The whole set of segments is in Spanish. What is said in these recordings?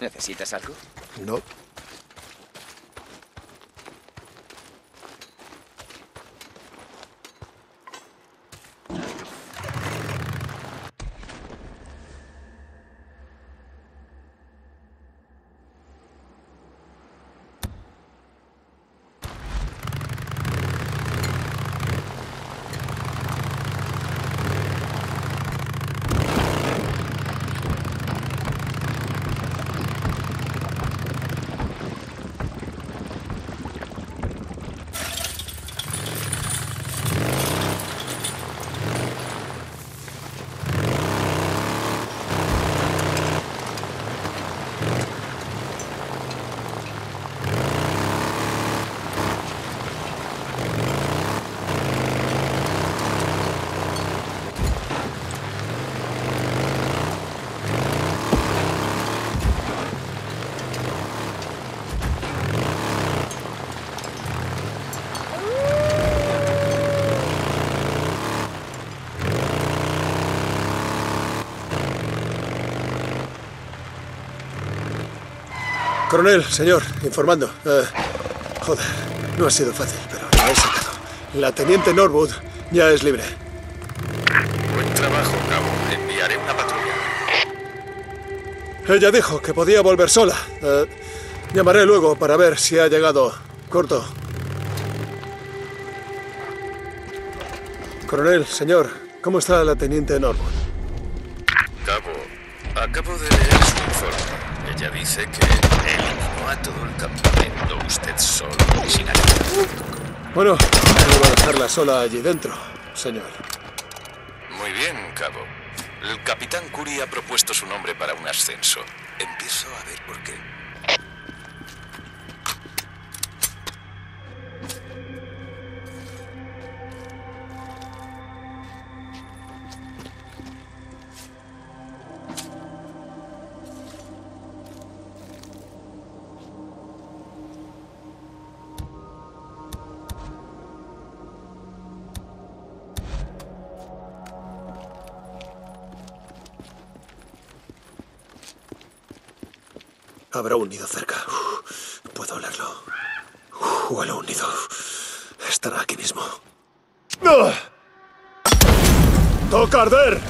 ¿Necesitas algo? No. Coronel, señor, informando. Eh, joder, no ha sido fácil, pero la he sacado. La teniente Norwood ya es libre. Buen trabajo, cabo. Enviaré una patrulla. Ella dijo que podía volver sola. Eh, llamaré luego para ver si ha llegado. Corto. Coronel, señor, ¿cómo está la teniente Norwood? Cabo, acabo de leer su informe. Ella dice que eliminó a todo el campamento, usted solo y sin ayuda. Bueno, no va a dejarla sola allí dentro, señor. Muy bien, cabo. El capitán Curie ha propuesto su nombre para un ascenso. Empiezo a ver por qué. Habrá un nido cerca. Puedo olerlo. Huelo un nido. Estará aquí mismo. ¡Ah! ¡Toca arder!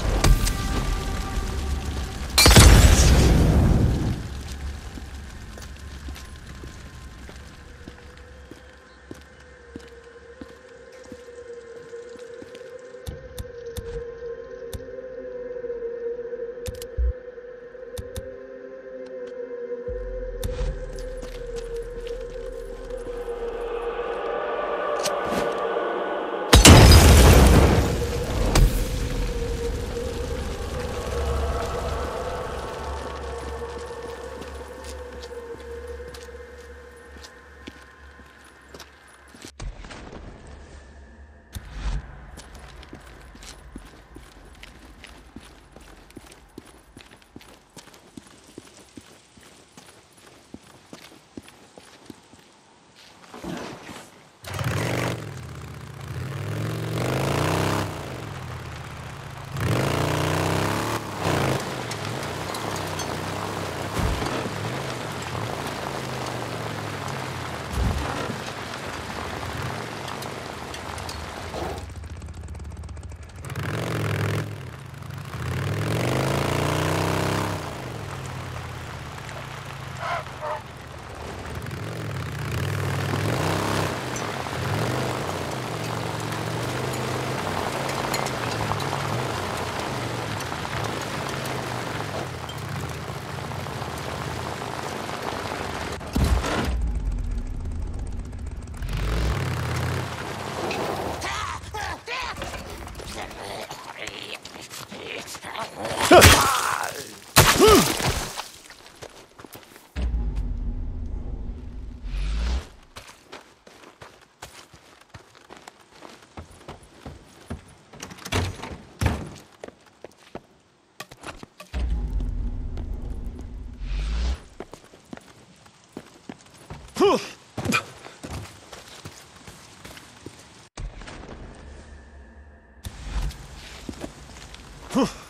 Whew.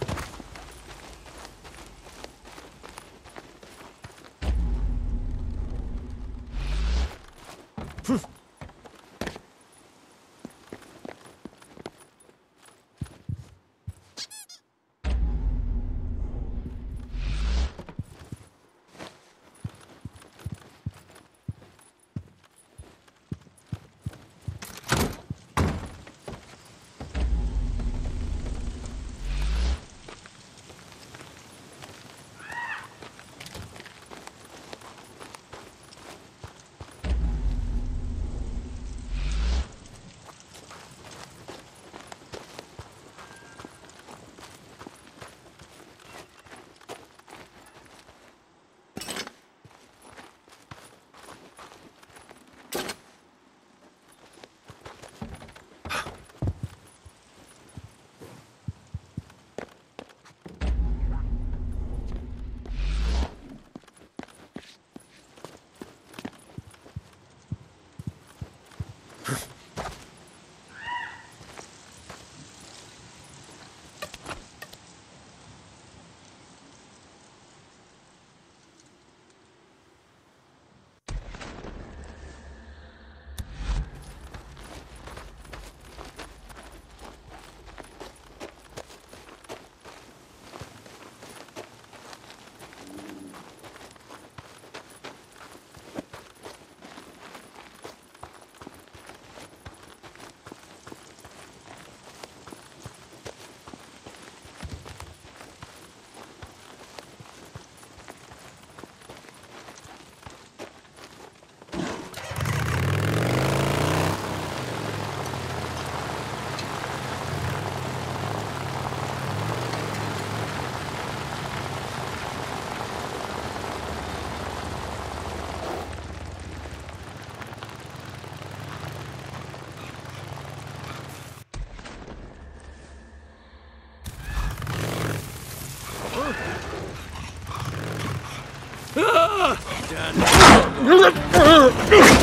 Let's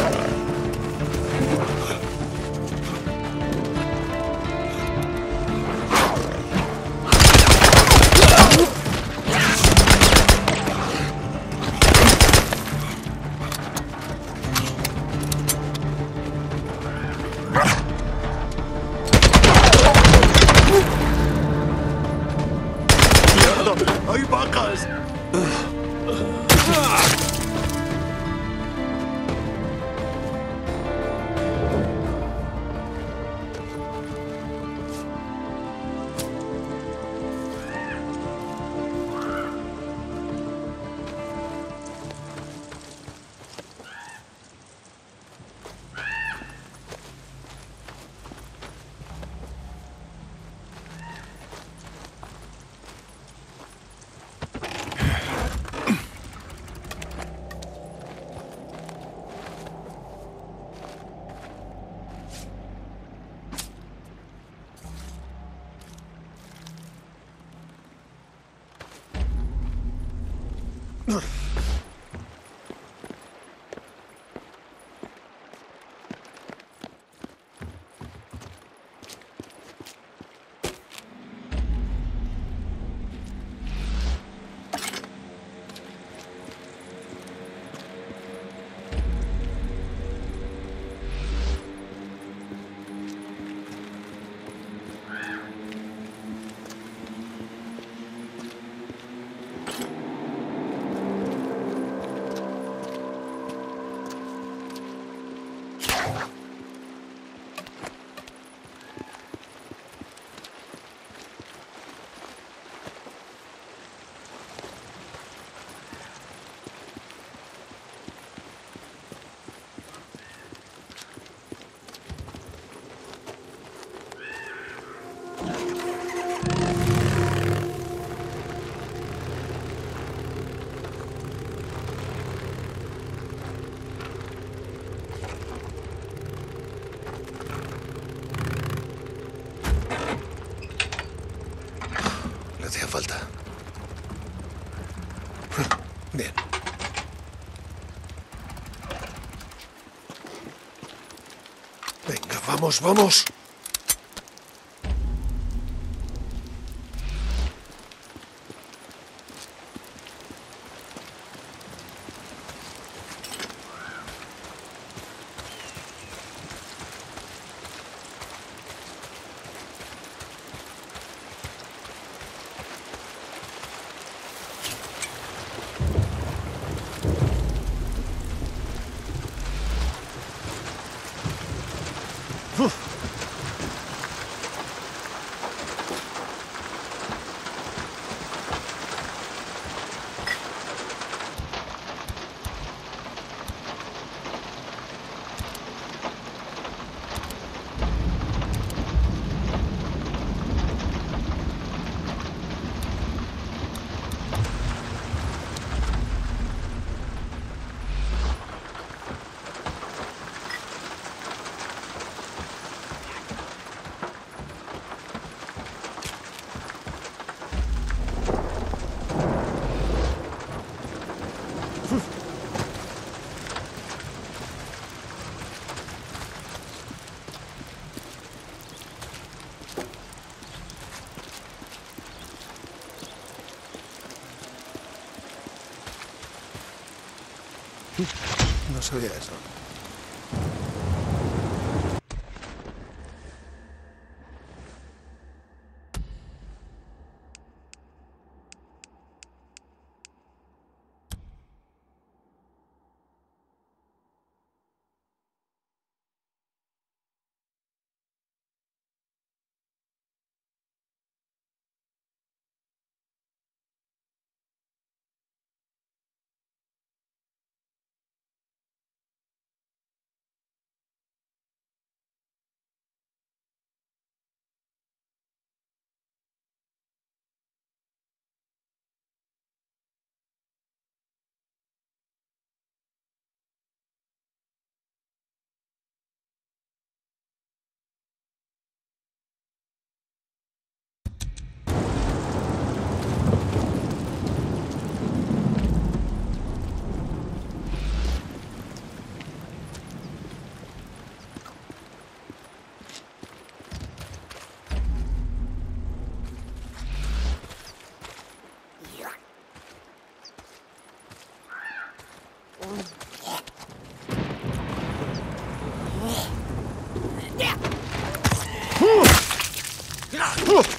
vamos, vamos. 抽屉也是。Ooh.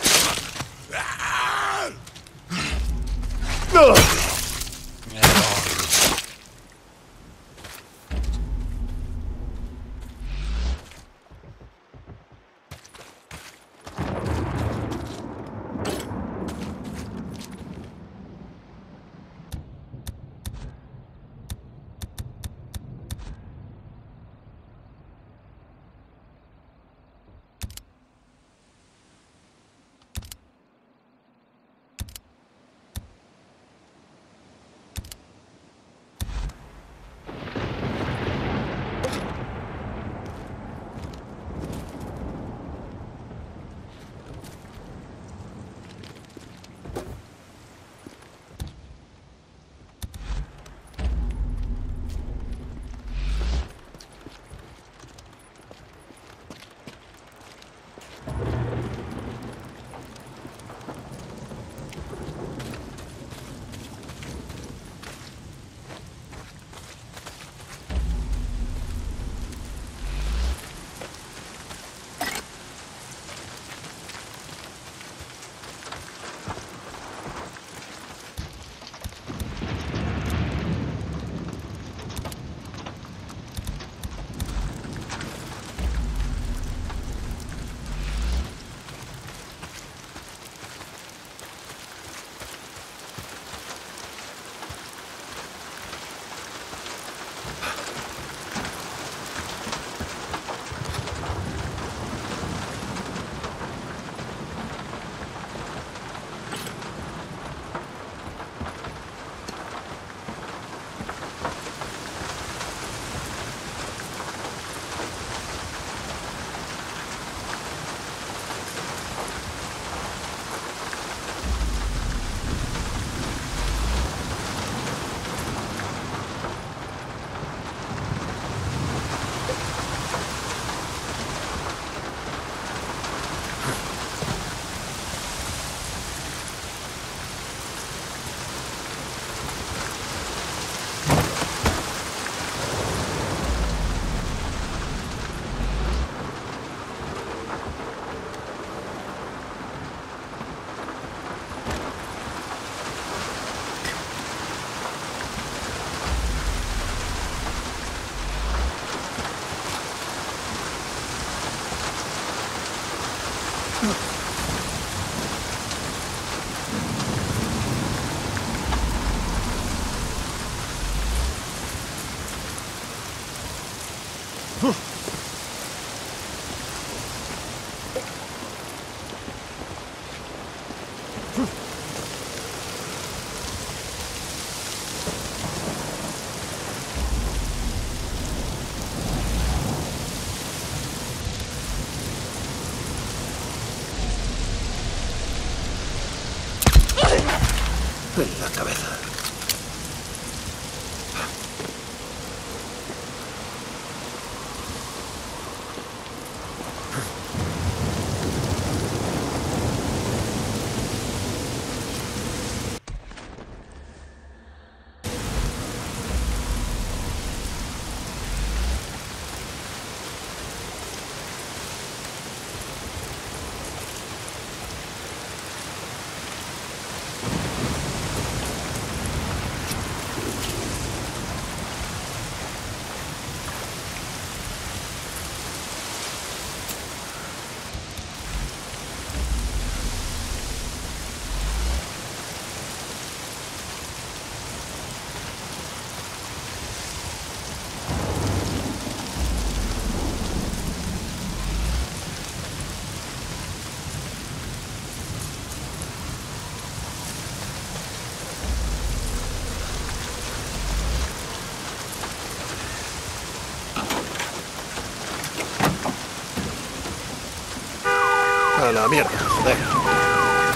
A la mierda, joder.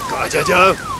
¡Calla ya!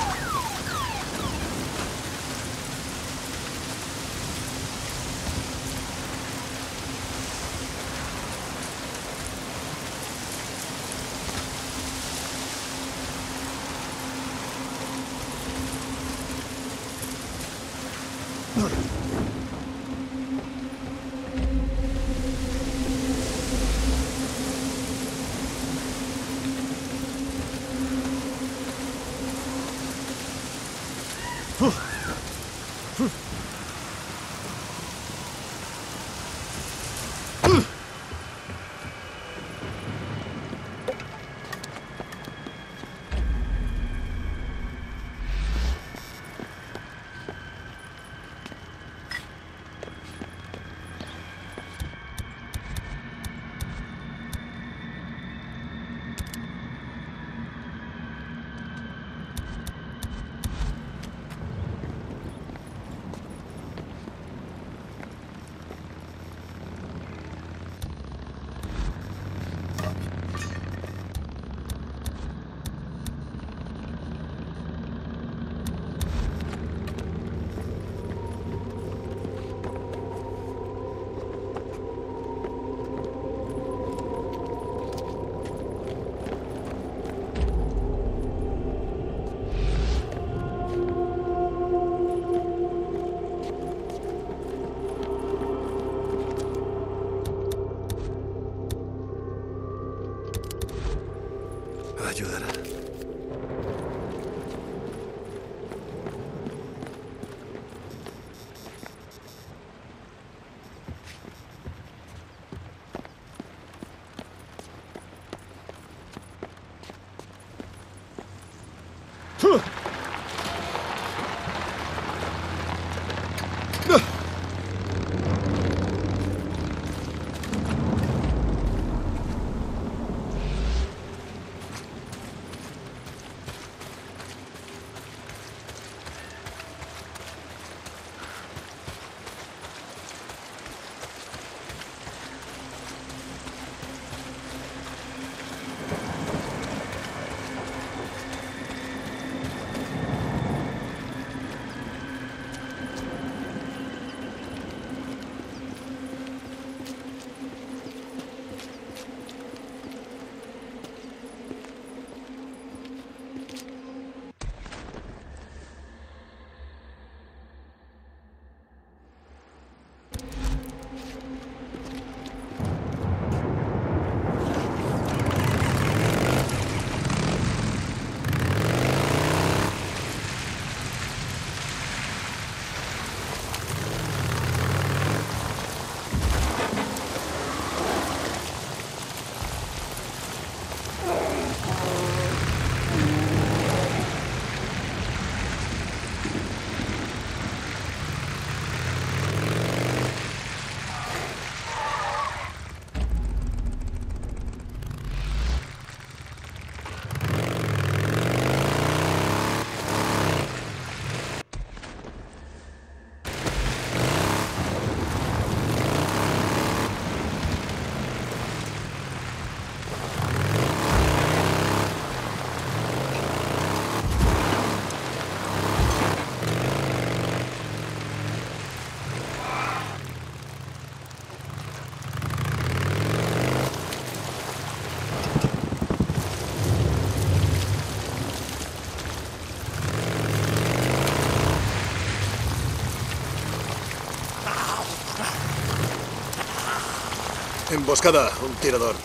Emboscada, un tirador.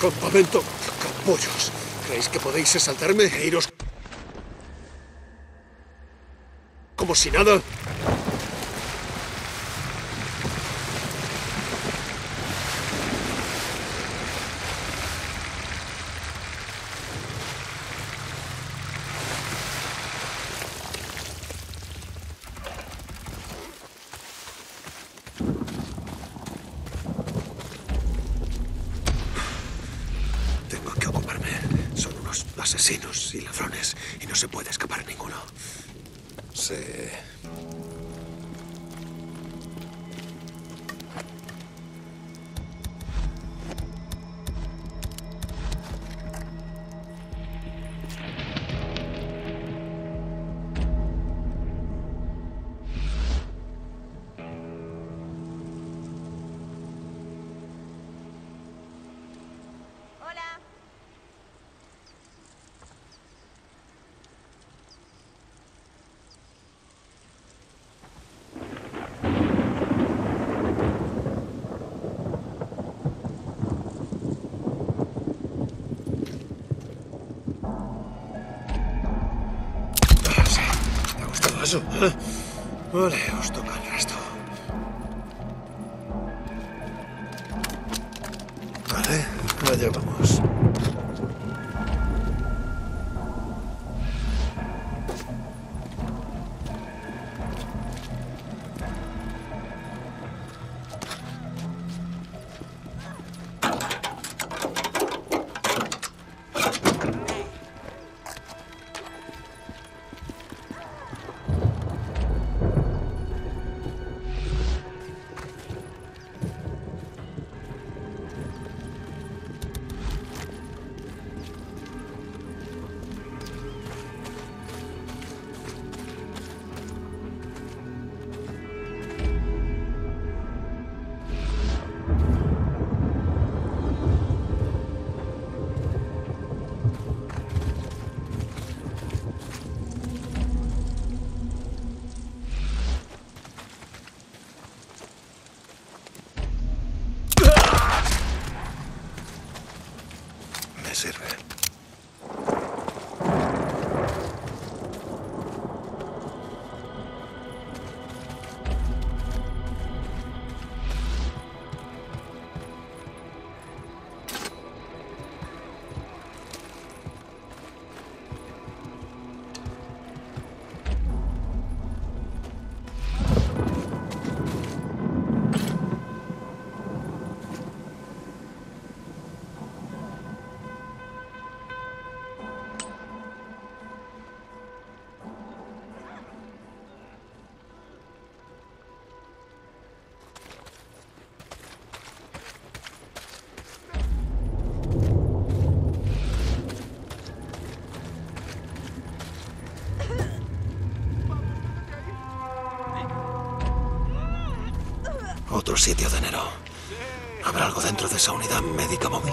Campamento capollos. ¿Creéis que podéis asaltarme e iros como si nada? Paso. ¿eh? Vale, os toca el resto. Sitio de enero. ¿Habrá algo dentro de esa unidad médica móvil?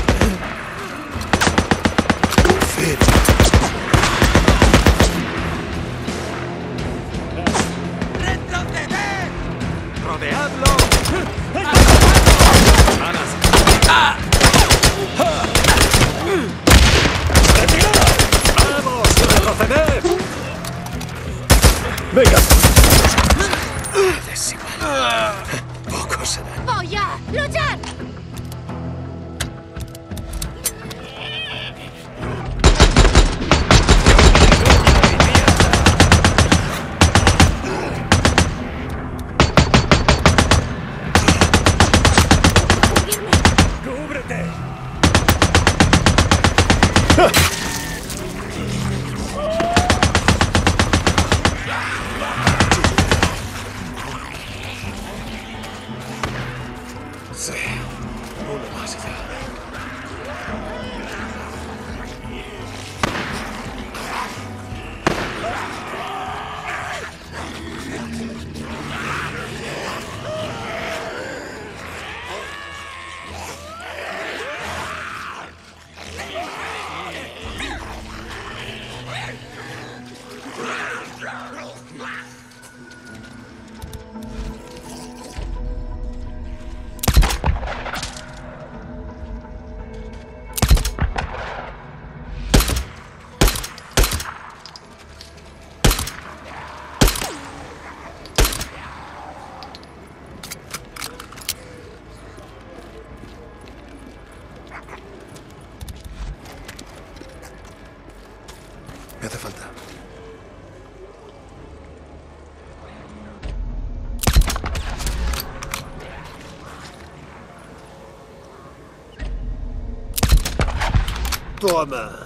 Toma.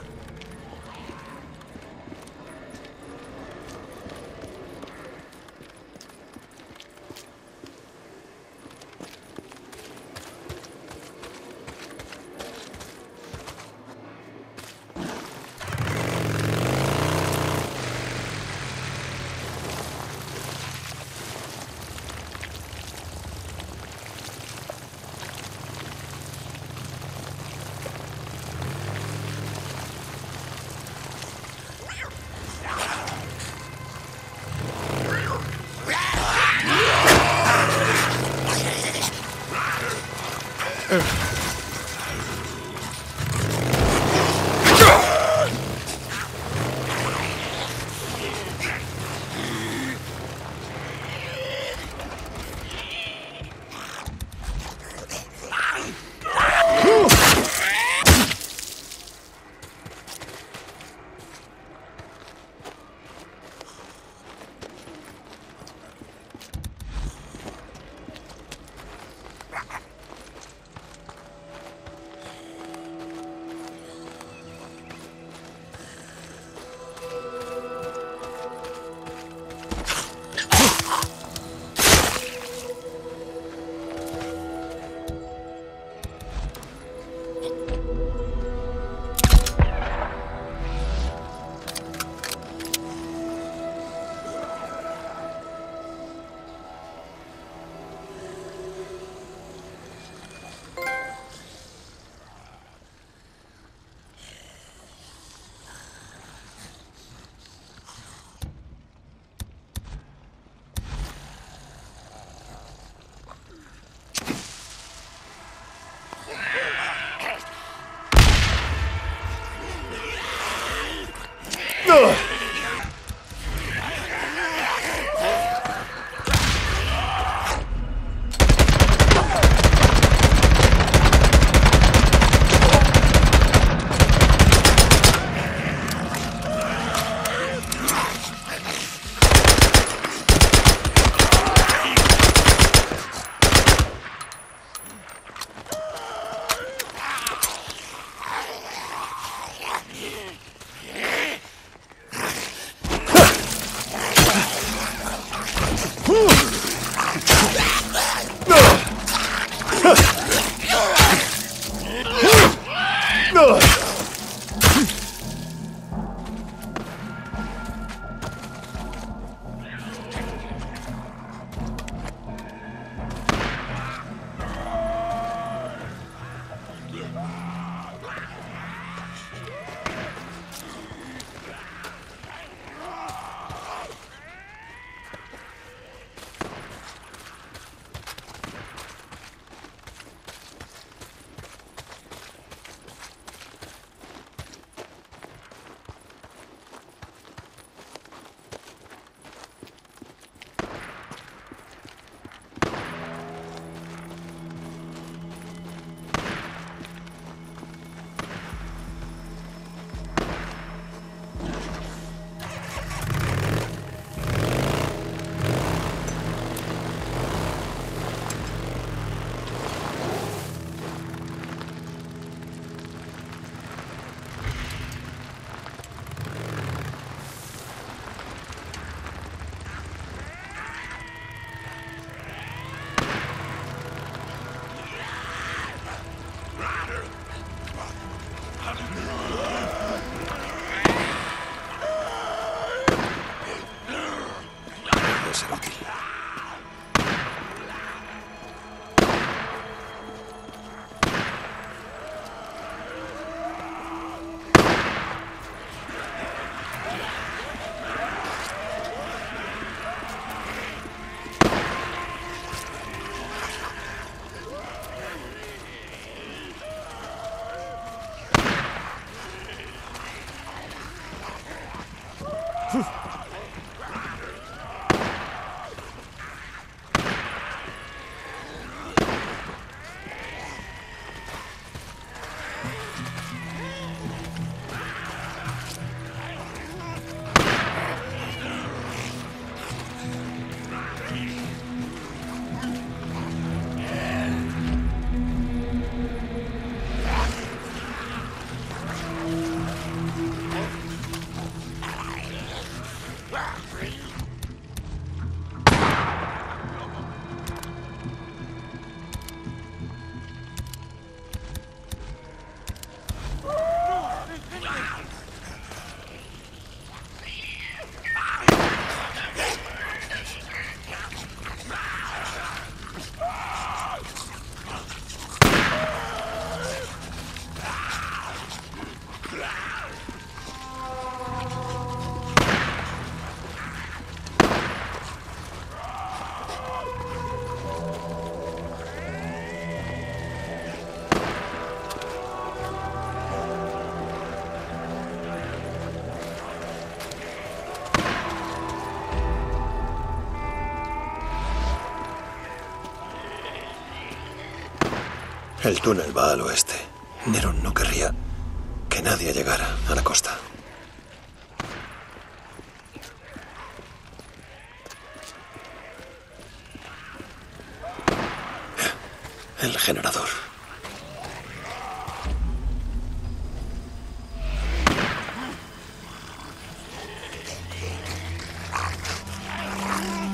El túnel va al oeste. Neron no querría que nadie llegara a la costa. El generador.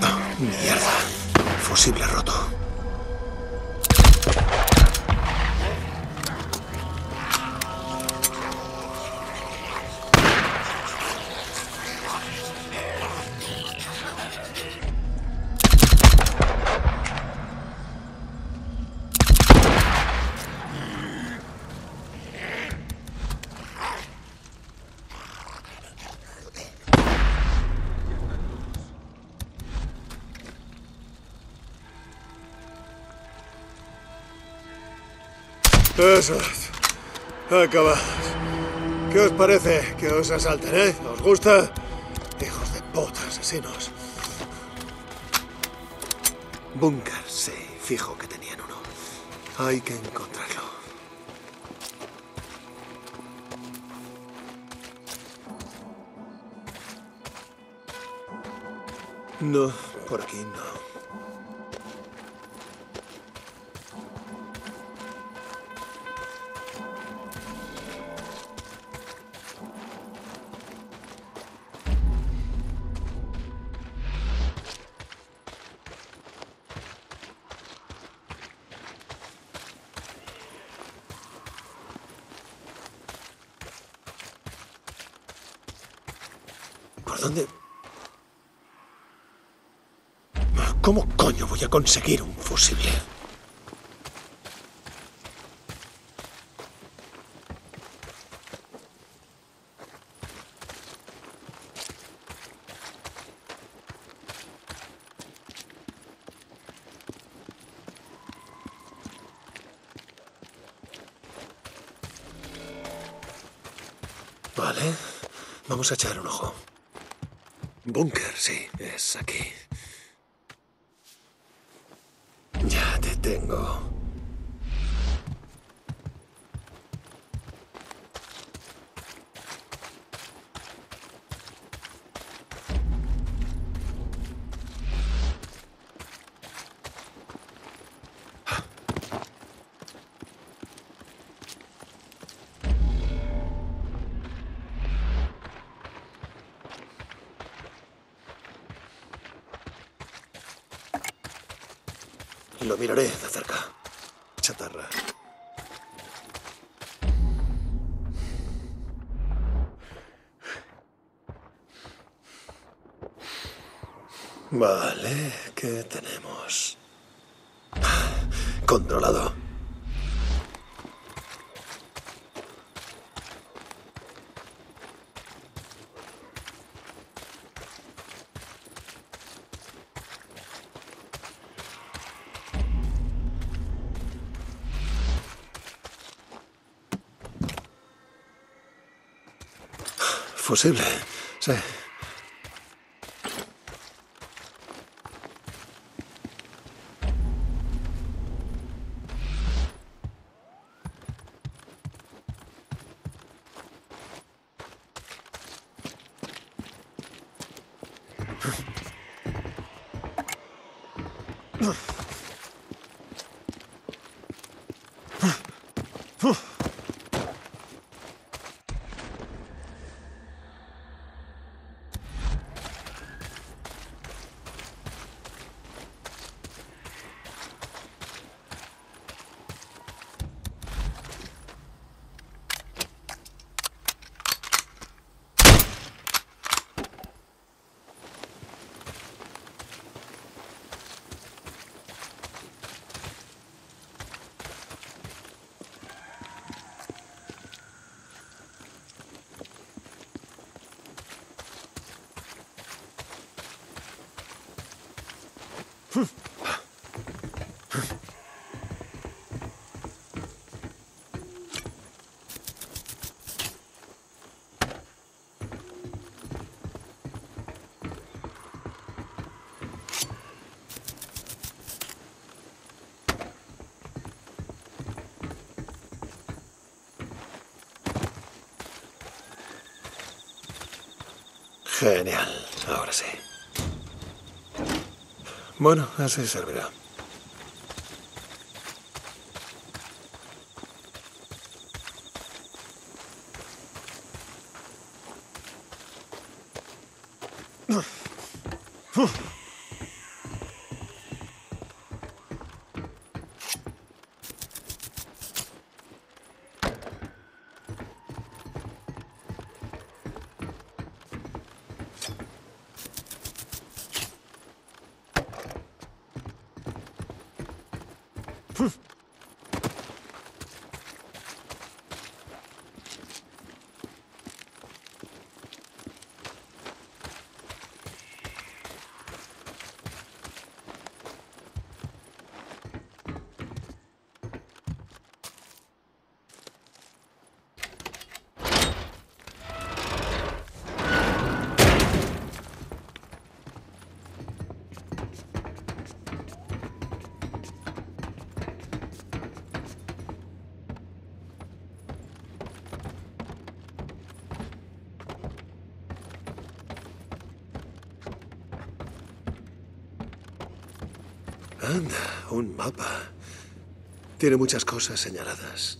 Oh, mierda. Fusible roto. Eso es. Acabados. ¿Qué os parece que os asalten, eh? ¿Os gusta? Hijos de puta, asesinos. Búnker, sí, fijo que tenían uno. Hay que encontrarlo. No, por aquí no. ¿Por dónde? ¿Cómo coño voy a conseguir un fusible? Vale, vamos a echar un ojo. Búnker, sí, es aquí. Ya te tengo. Lo miraré de cerca. Chatarra. Vale, ¿qué tenemos? Controlado. Sí. Genial, ahora sí. Bueno, así servirá. Anda, un mapa. Tiene muchas cosas señaladas.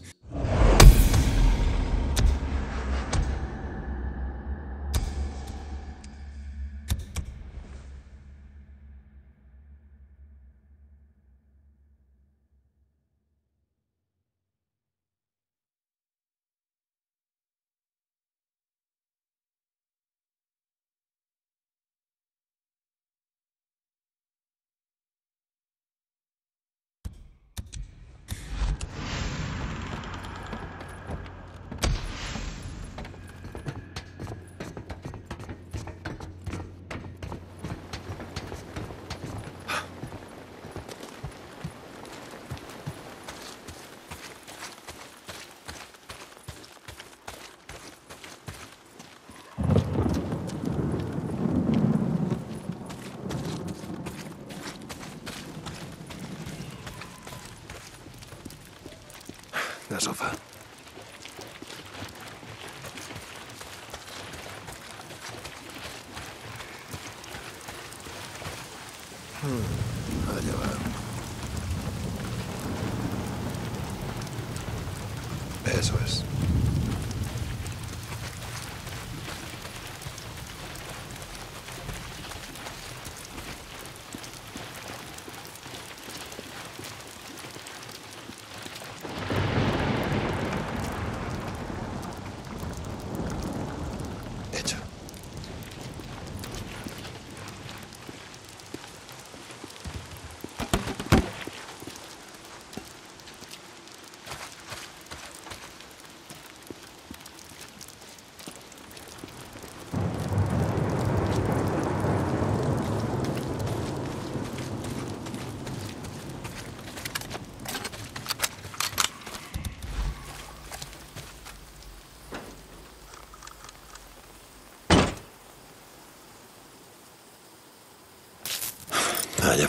pesos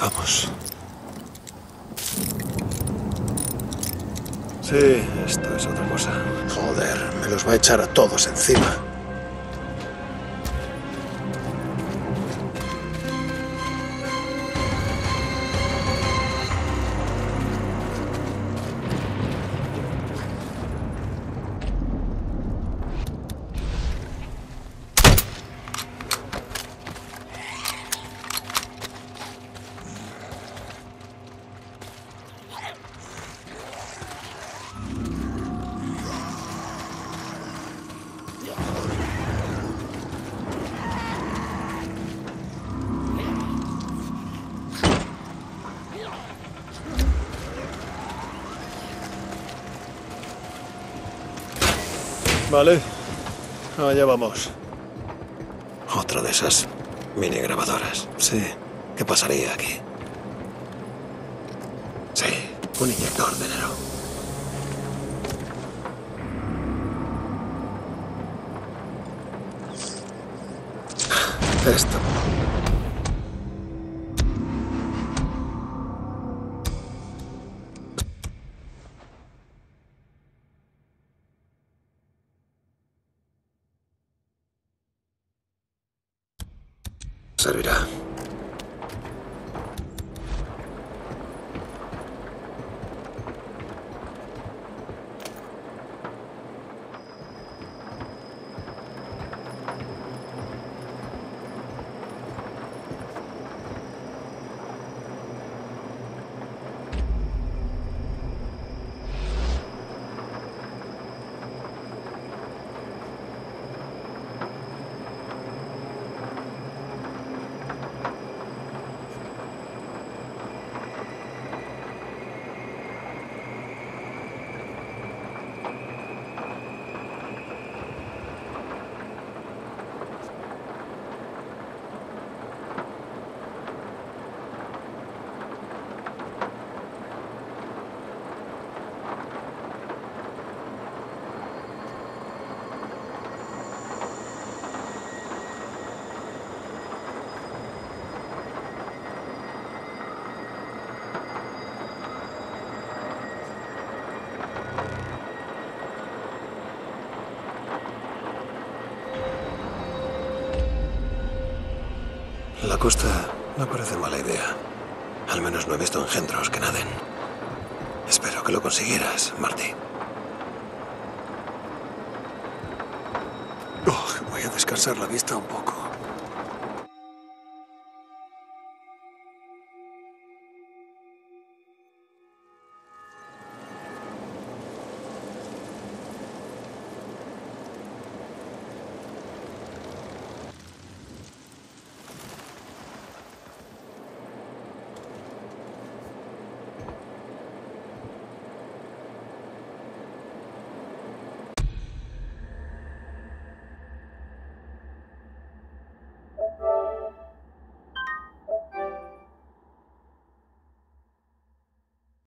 Allá vamos. Sí, esto es otra cosa. Joder, me los va a echar a todos encima. Vale. Allá vamos. Otra de esas mini grabadoras. Sí. ¿Qué pasaría aquí? Sí, un inyector de enero. Esto. Servirá. La costa no parece mala idea. Al menos no he visto engendros que naden. Espero que lo consiguieras, Marty. Oh, voy a descansar la vista un poco.